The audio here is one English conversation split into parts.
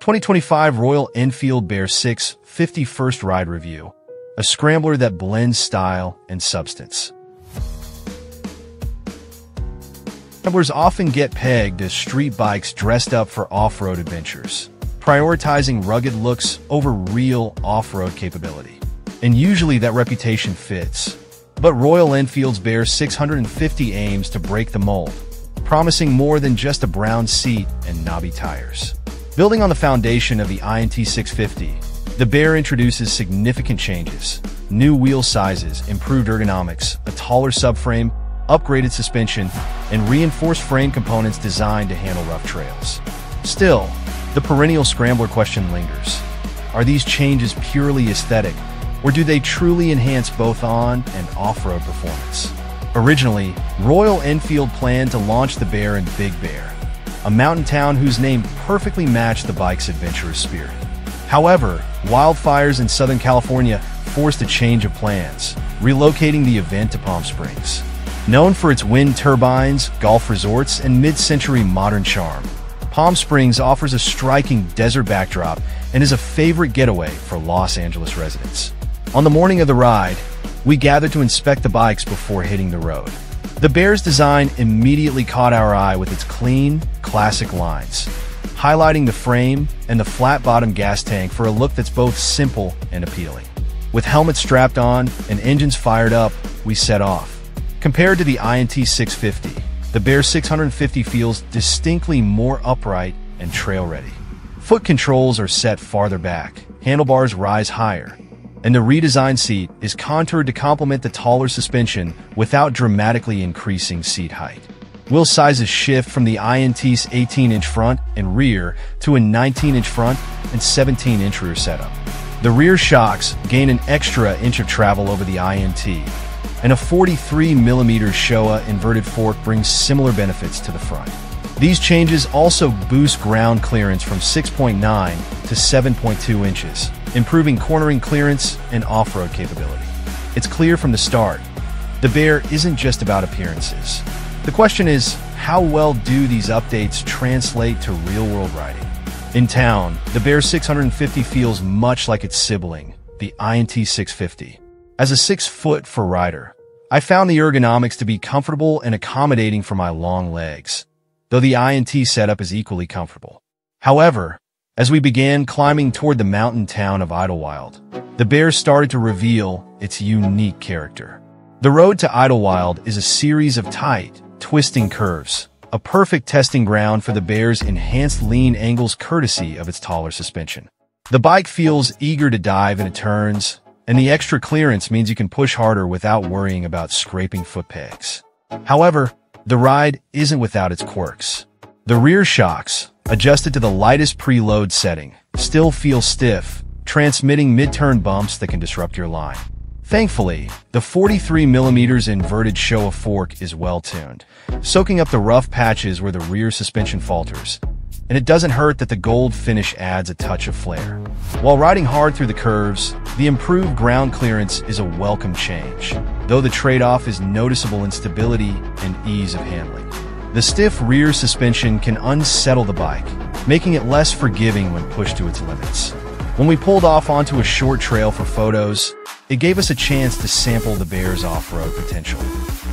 2025 Royal Enfield Bear 650 First Ride Review, a scrambler that blends style and substance. Scramblers often get pegged as street bikes dressed up for off-road adventures, prioritizing rugged looks over real off-road capability. And usually that reputation fits. But Royal Enfield's Bear 650 aims to break the mold, promising more than just a brown seat and knobby tires. Building on the foundation of the INT 650, the Bear introduces significant changes. New wheel sizes, improved ergonomics, a taller subframe, upgraded suspension, and reinforced frame components designed to handle rough trails. Still, the perennial scrambler question lingers. Are these changes purely aesthetic, or do they truly enhance both on and off-road performance? Originally, Royal Enfield planned to launch the Bear in Big Bear, a mountain town whose name perfectly matched the bike's adventurous spirit. However, wildfires in Southern California forced a change of plans, relocating the event to Palm Springs. Known for its wind turbines, golf resorts, and mid-century modern charm, Palm Springs offers a striking desert backdrop and is a favorite getaway for Los Angeles residents. On the morning of the ride, we gathered to inspect the bikes before hitting the road. The Bear's design immediately caught our eye with its clean, classic lines, highlighting the frame and the flat-bottom gas tank for a look that's both simple and appealing. With helmets strapped on and engines fired up, we set off. Compared to the INT 650, the Bear 650 feels distinctly more upright and trail-ready. Foot controls are set farther back, handlebars rise higher, and the redesigned seat is contoured to complement the taller suspension without dramatically increasing seat height. Wheel sizes shift from the INT's 18-inch front and rear to a 19-inch front and 17-inch rear setup. The rear shocks gain an extra inch of travel over the INT, and a 43mm Showa inverted fork brings similar benefits to the front. These changes also boost ground clearance from 6.9 to 7.2 inches, improving cornering clearance and off-road capability. It's clear from the start, the Bear isn't just about appearances. The question is, how well do these updates translate to real-world riding? In town, the Bear 650 feels much like its sibling, the INT 650. As a six-foot for rider, I found the ergonomics to be comfortable and accommodating for my long legs, though the INT setup is equally comfortable. However, as we began climbing toward the mountain town of Idyllwild, the bear started to reveal its unique character. The road to Idyllwild is a series of tight, twisting curves, a perfect testing ground for the bear's enhanced lean angles courtesy of its taller suspension. The bike feels eager to dive into turns, and the extra clearance means you can push harder without worrying about scraping foot pegs. However, the ride isn't without its quirks. The rear shocks, adjusted to the lightest preload setting, still feel stiff, transmitting mid-turn bumps that can disrupt your line. Thankfully, the 43mm inverted Showa fork is well-tuned, soaking up the rough patches where the rear suspension falters, and it doesn't hurt that the gold finish adds a touch of flair. While riding hard through the curves, the improved ground clearance is a welcome change, though the trade-off is noticeable in stability and ease of handling. The stiff rear suspension can unsettle the bike, making it less forgiving when pushed to its limits. When we pulled off onto a short trail for photos, it gave us a chance to sample the Bear's off-road potential.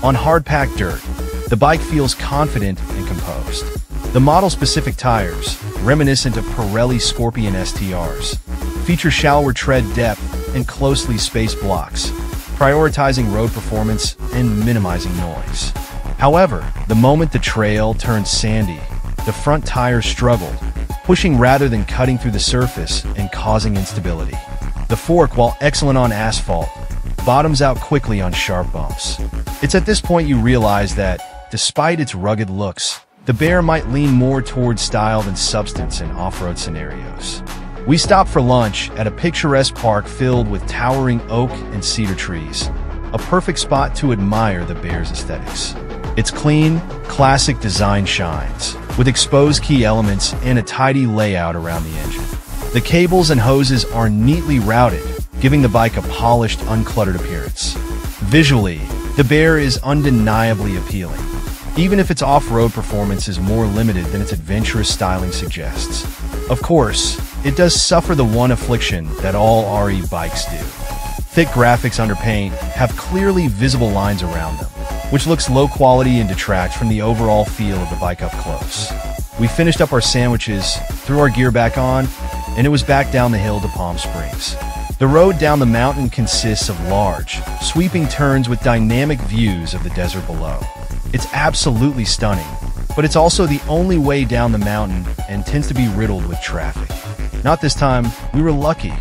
On hard-packed dirt, the bike feels confident and composed. The model-specific tires, reminiscent of Pirelli Scorpion STRs, feature shallower tread depth and closely spaced blocks, prioritizing road performance and minimizing noise. However, the moment the trail turned sandy, the front tires struggled, pushing rather than cutting through the surface and causing instability. The fork, while excellent on asphalt, bottoms out quickly on sharp bumps. It's at this point you realize that, despite its rugged looks, the Bear might lean more towards style than substance in off-road scenarios. We stop for lunch at a picturesque park filled with towering oak and cedar trees, a perfect spot to admire the Bear's aesthetics. Its clean, classic design shines, with exposed key elements and a tidy layout around the engine. The cables and hoses are neatly routed, giving the bike a polished, uncluttered appearance. Visually, the Bear is undeniably appealing. even if its off-road performance is more limited than its adventurous styling suggests. Of course, it does suffer the one affliction that all RE bikes do. Thick graphics under paint have clearly visible lines around them, which looks low quality and detracts from the overall feel of the bike up close. We finished up our sandwiches, threw our gear back on, and it was back down the hill to Palm Springs. The road down the mountain consists of large, sweeping turns with dynamic views of the desert below. It's absolutely stunning, but it's also the only way down the mountain and tends to be riddled with traffic. Not this time, we were lucky.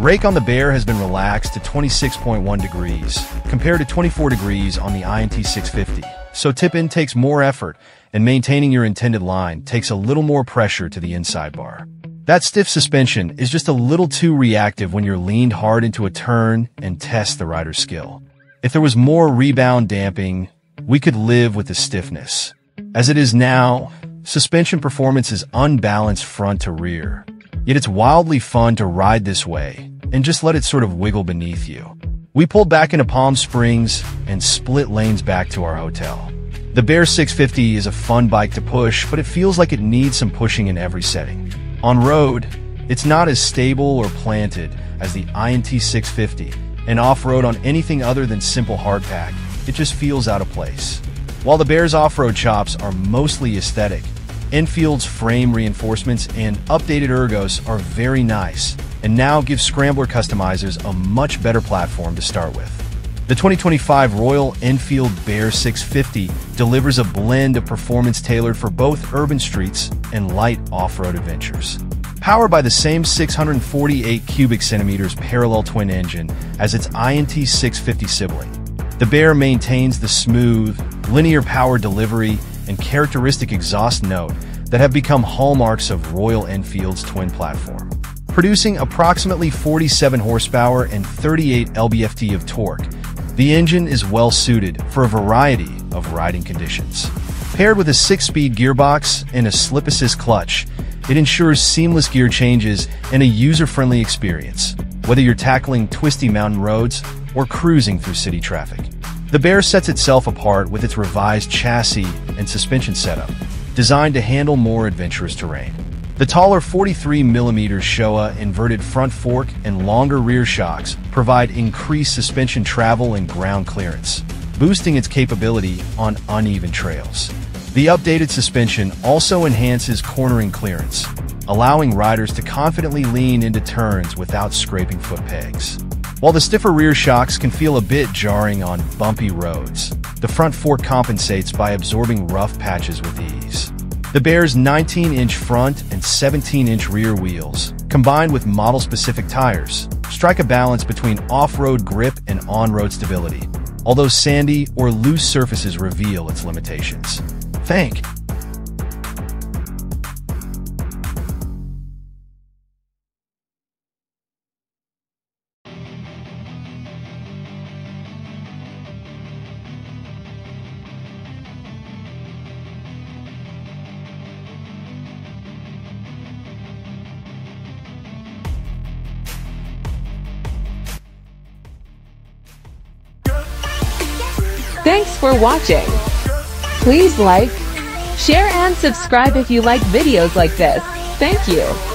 Rake on the Bear has been relaxed to 26.1 degrees, compared to 24 degrees on the INT 650. So tip-in takes more effort, and maintaining your intended line takes a little more pressure to the inside bar. That stiff suspension is just a little too reactive when you're leaned hard into a turn and test the rider's skill. If there was more rebound damping, we could live with the stiffness. As it is now, suspension performance is unbalanced front to rear. Yet it's wildly fun to ride this way and just let it sort of wiggle beneath you. We pulled back into Palm Springs and split lanes back to our hotel. The Bear 650 is a fun bike to push, but it feels like it needs some pushing in every setting. On road, it's not as stable or planted as the INT 650, and off-road on anything other than simple hardpack, it just feels out of place. While the Bear's off-road chops are mostly aesthetic, Enfield's frame reinforcements and updated ergos are very nice, and now give Scrambler customizers a much better platform to start with. The 2025 Royal Enfield Bear 650 delivers a blend of performance tailored for both urban streets and light off-road adventures. Powered by the same 648 cubic centimeters parallel twin engine as its INT 650 sibling, the Bear maintains the smooth, linear power delivery and characteristic exhaust note that have become hallmarks of Royal Enfield's twin platform. Producing approximately 47 horsepower and 38 lb-ft of torque, the engine is well suited for a variety of riding conditions. Paired with a 6-speed gearbox and a slip assist clutch, it ensures seamless gear changes and a user-friendly experience, whether you're tackling twisty mountain roads or cruising through city traffic. The Bear sets itself apart with its revised chassis and suspension setup, designed to handle more adventurous terrain. The taller 43mm Showa inverted front fork and longer rear shocks provide increased suspension travel and ground clearance, boosting its capability on uneven trails. The updated suspension also enhances cornering clearance, allowing riders to confidently lean into turns without scraping foot pegs. While the stiffer rear shocks can feel a bit jarring on bumpy roads, the front fork compensates by absorbing rough patches with ease. The Bear's 19-inch front and 17-inch rear wheels, combined with model-specific tires, strike a balance between off-road grip and on-road stability, although sandy or loose surfaces reveal its limitations. Thank Thanks for watching. Please like, share and subscribe if you like videos like this. Thank you.